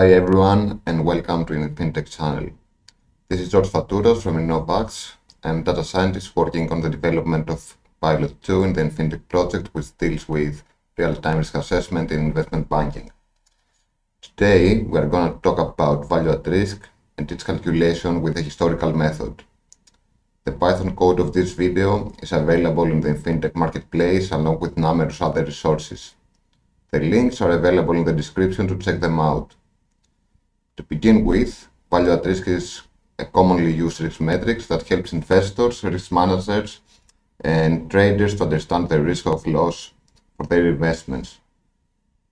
Hi everyone and welcome to the INFINITECH channel. This is George Fatouros from Innov-Acts. I'm data scientist working on the development of Pilot 2 in the INFINITECH project which deals with real-time risk assessment in investment banking. Today we are going to talk about value at risk and its calculation with a historical method. The Python code of this video is available in the INFINITECH marketplace along with numerous other resources. The links are available in the description to check them out. To begin with, value at risk is a commonly used risk metric that helps investors, risk managers, and traders to understand the risk of loss for their investments.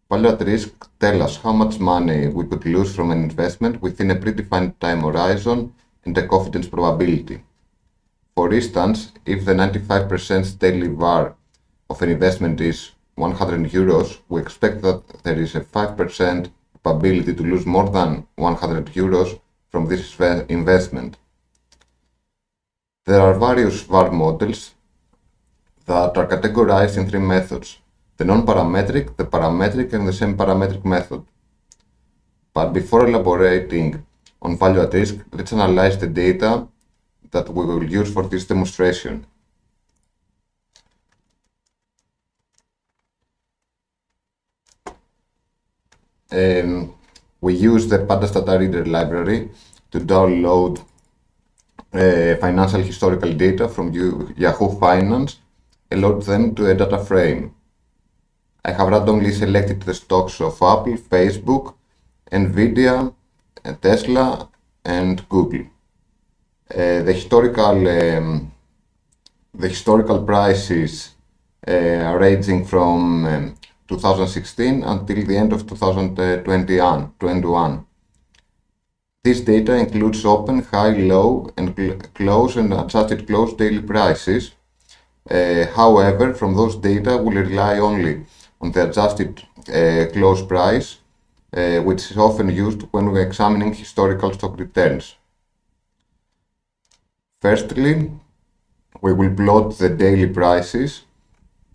Value at risk tell us how much money we could lose from an investment within a predefined time horizon and a confidence probability. For instance, if the 95% daily VAR of an investment is 100 euros, we expect that there is a 5% probability to lose more than 100 euros from this investment. There are various VAR models that are categorized in three methods. The non-parametric, the parametric and the semi-parametric method. But before elaborating on value at risk, let's analyze the data that we will use for this demonstration. Um, we use the Pandas Data Reader library to download uh, financial historical data from Yahoo Finance and load them to a data frame. I have randomly selected the stocks of Apple, Facebook, Nvidia, Tesla, and Google. Uh, the historical um, the historical prices uh, ranging from um, 2016 until the end of 2021. This data includes open, high, low, and close and adjusted close daily prices. Uh, however, from those data, we rely only on the adjusted uh, close price, uh, which is often used when we're examining historical stock returns. Firstly, we will plot the daily prices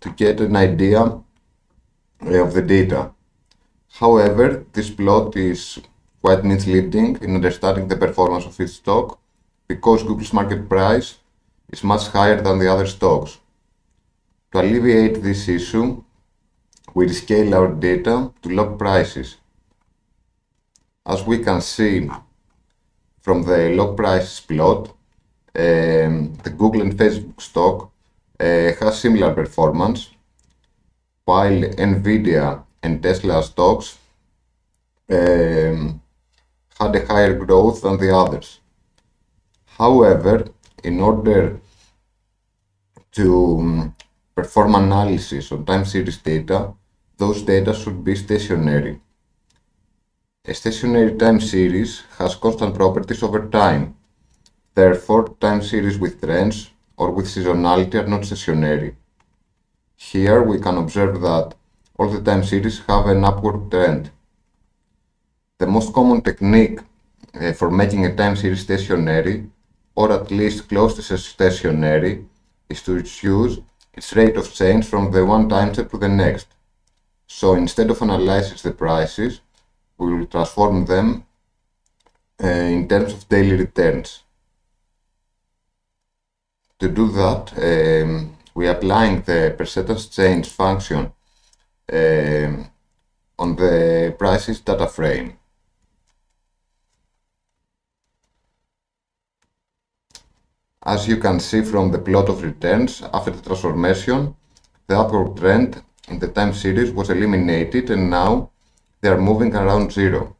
to get an idea of the data. However, this plot is quite misleading in understanding the performance of each stock because Google's market price is much higher than the other stocks. To alleviate this issue, we scale our data to log prices. As we can see from the log prices plot, um, the Google and Facebook stock uh, has similar performance while Nvidia and Tesla stocks um, had a higher growth than the others. However, in order to um, perform analysis on time series data, those data should be stationary. A stationary time series has constant properties over time. Therefore, time series with trends or with seasonality are not stationary. Here we can observe that all the time series have an upward trend. The most common technique uh, for making a time series stationary, or at least close to stationary, is to choose its rate of change from the one time step to the next. So instead of analyzing the prices, we will transform them uh, in terms of daily returns. To do that, um, we are applying the percentage change function uh, on the prices data frame. As you can see from the plot of returns, after the transformation, the upward trend in the time series was eliminated and now they are moving around zero.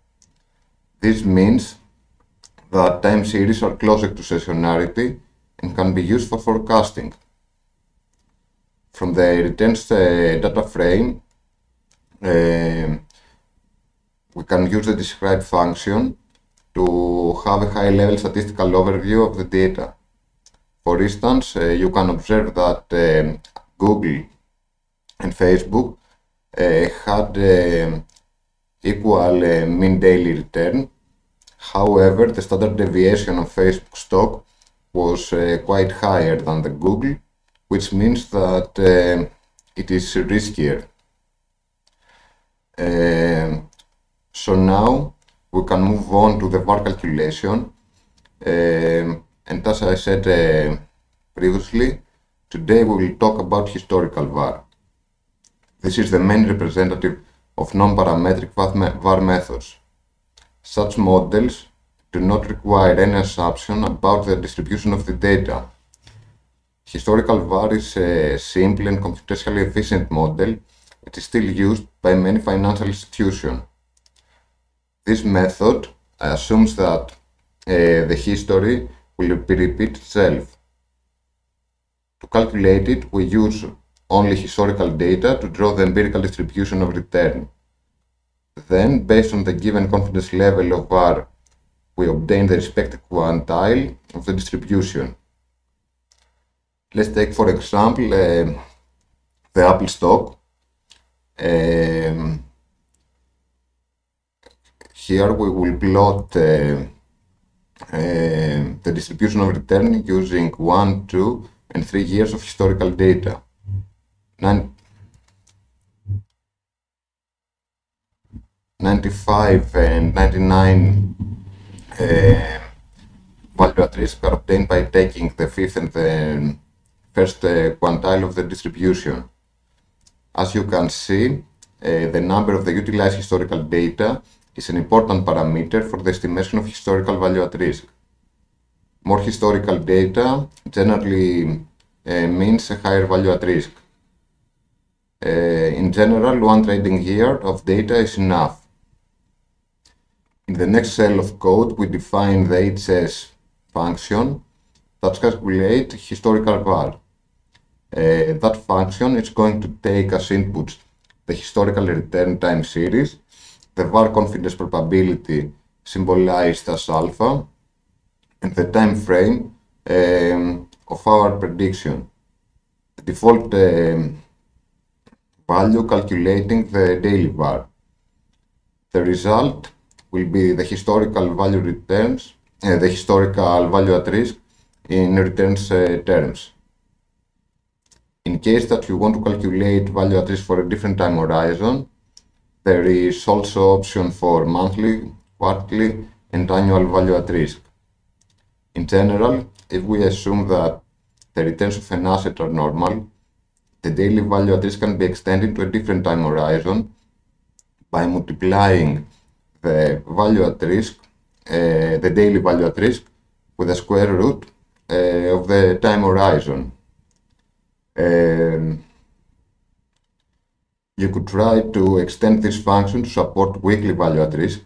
This means that time series are closer to seasonality and can be used for forecasting from the returns uh, data frame, uh, we can use the describe function to have a high-level statistical overview of the data. For instance, uh, you can observe that um, Google and Facebook uh, had uh, equal uh, mean daily return. However, the standard deviation of Facebook stock was quite higher than the Google which means that uh, it is riskier. Uh, so now we can move on to the VAR calculation. Um, and as I said uh, previously, today we will talk about historical VAR. This is the main representative of non-parametric VAR methods. Such models do not require any assumption about the distribution of the data. Historical VAR is a simple and computationally efficient model. It is still used by many financial institutions. This method assumes that uh, the history will repeat itself. To calculate it, we use only historical data to draw the empirical distribution of return. Then, based on the given confidence level of R, we obtain the respective quantile of the distribution. Let's take, for example, uh, the Apple stock. Um, here we will plot uh, uh, the distribution of return using one, two, and three years of historical data. Nine, 95 and 99 uh, value at risk are obtained by taking the fifth and the first uh, quantile of the distribution. As you can see, uh, the number of the utilized historical data is an important parameter for the estimation of historical value at risk. More historical data generally uh, means a higher value at risk. Uh, in general, one trading year of data is enough. In the next cell of code, we define the HS function that calculates historical var. Uh, that function is going to take as inputs the historical return time series the var confidence probability symbolized as alpha, and the time frame um, of our prediction. The default um, value calculating the daily var. The result will be the historical value returns, uh, the historical value at risk in returns uh, terms. In case that you want to calculate value at risk for a different time horizon, there is also option for monthly, quarterly, and annual value at risk. In general, if we assume that the returns of an asset are normal, the daily value at risk can be extended to a different time horizon by multiplying the value at risk, uh, the daily value at risk, with the square root uh, of the time horizon. Um, you could try to extend this function to support weekly value at risk,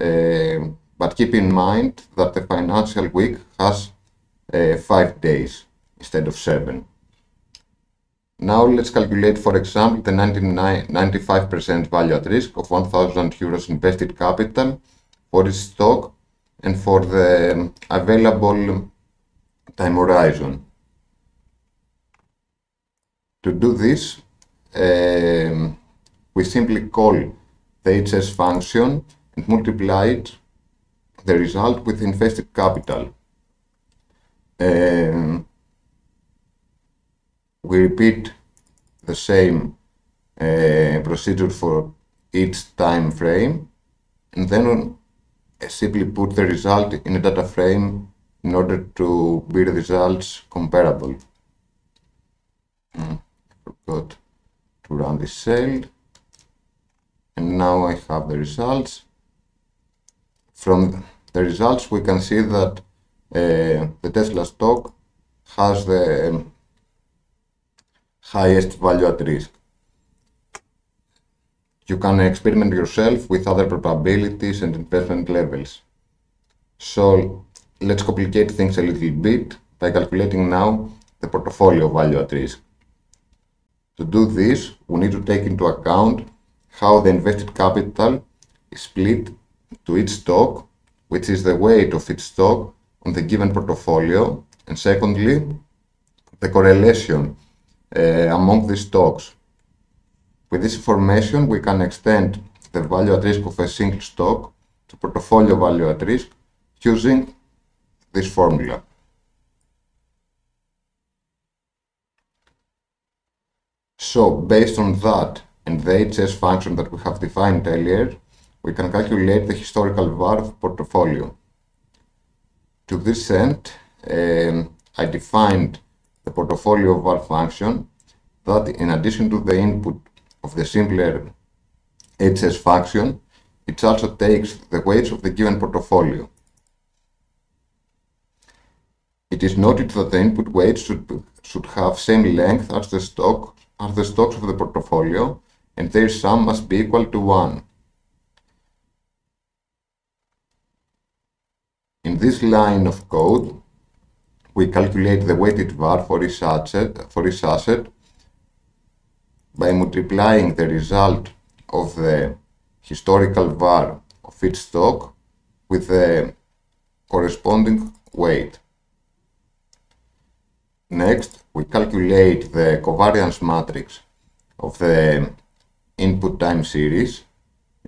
uh, but keep in mind that the financial week has uh, five days instead of seven. Now let's calculate, for example, the 95% value at risk of 1000 euros invested capital for its stock and for the available time horizon. To do this, um, we simply call the HS function and multiply it, the result with invested capital. Um, we repeat the same uh, procedure for each time frame and then simply put the result in a data frame in order to be the results comparable. Mm, forgot to run this cell and now I have the results. From the results we can see that uh, the Tesla stock has the um, highest value at risk. You can experiment yourself with other probabilities and investment levels. So let's complicate things a little bit by calculating now the portfolio value at risk. To do this, we need to take into account how the invested capital is split to each stock, which is the weight of each stock on the given portfolio, and secondly, the correlation uh, among these stocks. With this information, we can extend the value at risk of a single stock to portfolio value at risk using this formula. So based on that and the HS function that we have defined earlier, we can calculate the historical VAR of portfolio. To this end, um, I defined the portfolio VAR function that in addition to the input of the simpler HS function, it also takes the weights of the given portfolio. It is noted that the input weights should, should have same length as the stock as the stocks of the portfolio and their sum must be equal to 1. In this line of code, we calculate the weighted VAR for each asset, for each asset by multiplying the result of the historical VAR of each stock with the corresponding weight. Next, we calculate the covariance matrix of the input time series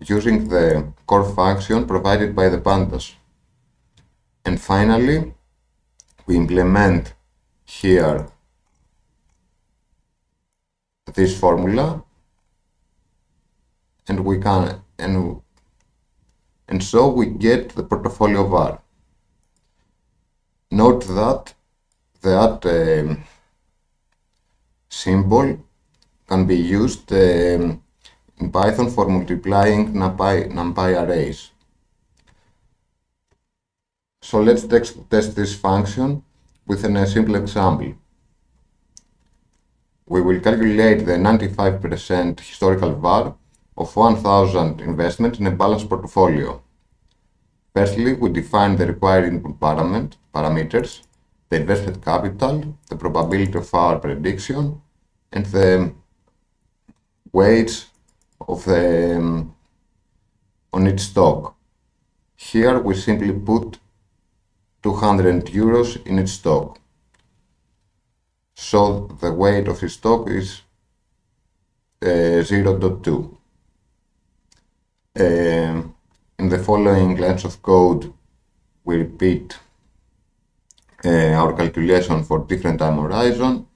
using the core function provided by the pandas. And finally, we implement here this formula and we can and and so we get the portfolio var. Note that that um, symbol can be used um, in Python for multiplying NumPy, NumPy arrays. So let's test this function with a simple example. We will calculate the 95% historical VAR of 1000 investments in a balanced portfolio. Firstly, we define the required input parameters the invested capital, the probability of our prediction, and the weights of the um, on each stock. Here we simply put 200 euros in each stock. So the weight of each stock is uh, 0.2. Uh, in the following lines of code, we repeat our calculation for different time horizon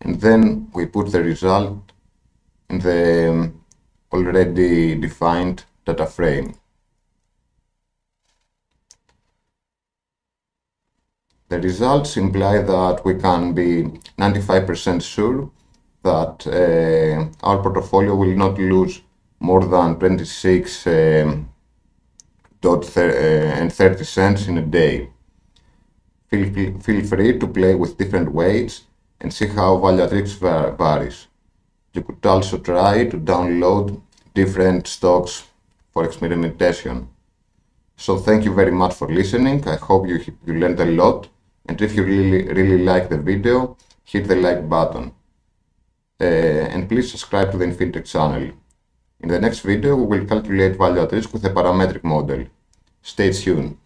and then we put the result in the um, already defined data frame. The results imply that we can be 95% sure that uh, our portfolio will not lose more than 26 um, dot uh, and 30 cents in a day. Feel, feel free to play with different weights and see how value at risk varies. You could also try to download different stocks for experimentation. So thank you very much for listening. I hope you, you learned a lot. And if you really, really like the video, hit the like button. Uh, and please subscribe to the INFINITECH channel. In the next video, we will calculate value at risk with a parametric model. Stay tuned.